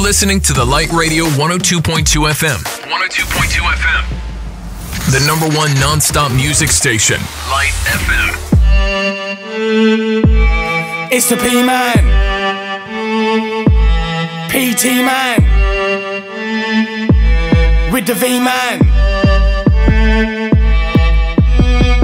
listening to the Lite Radio 102.2 FM. 102.2 FM. The number one non-stop music station. Lite FM. It's the P Man. PT Man. With the V Man.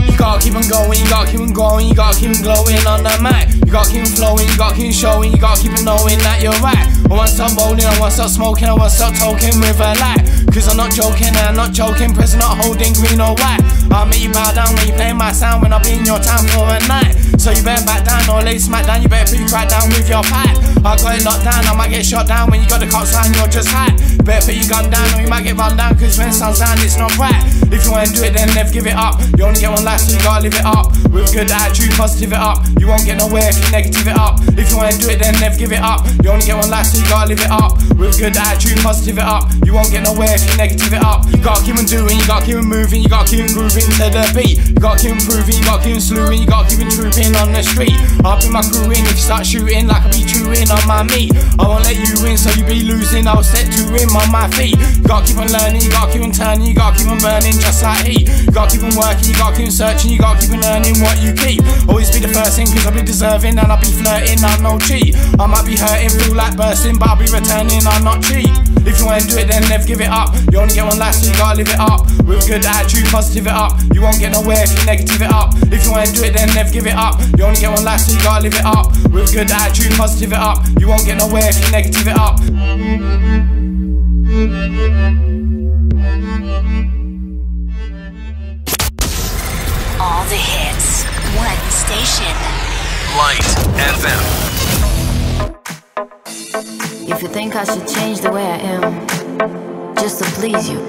You gotta keep on going, you gotta keep on going, you gotta keep on glowing on the mic. You gotta keep on flowing, you gotta keep on showing, you gotta keep on knowing that you're right. I wanna stop bowling, I wanna stop smoking, I wanna stop talking with a light. Cause I'm not joking, I'm not joking, present not holding green or white. I'll make you bow down when you play my sound when I be in your town for a night. So you better back down or lay smack down, you better your crack down with your pipe. I got it locked down, I might get shot down when you got the cops line, you're just high. Better put your gun down or you might get run down, cause when sun's down, it's not right. If you wanna do it, then never give it up. You only get one life, so you gotta live it up. With good attitude, positive it up. You won't get nowhere if you negative it up. If you wanna do it, then never give it up. You only get one life, so you gotta live it up. With good attitude, positive it up. You won't get nowhere if you negative it up. You gotta keep on doing, you gotta keep on moving, you gotta keep on grooving to the beat. You gotta keep improving, you gotta keep on slewing, you gotta keep on trooping on the street. I'll be my crew in if you start shooting like I be chewing on my meat. I won't let you win, so you be losing. I'll set to him on my feet. You gotta keep on learning, you gotta keep on turning, you gotta keep on burning just like heat. You gotta keep on working, you gotta keep on searching, you gotta keep on earning what you keep. Always be the first thing, cause I'll be deserving and I'll be flirting, I'm no cheat. I might be hurting, feel like bursting, but I'll be returning, I'm not cheap. If you wanna do it, then never give it up. You only get one life, so you gotta live it up. With a good attitude, positive it up. You won't get nowhere if you negative it up. If you wanna do it, then never give it up. You only get one life, so you gotta live it up. With a good attitude, positive it up. You won't get nowhere if you negative it up. All the hits, one station. Lite FM. If you think I should change the way I am, just to please you,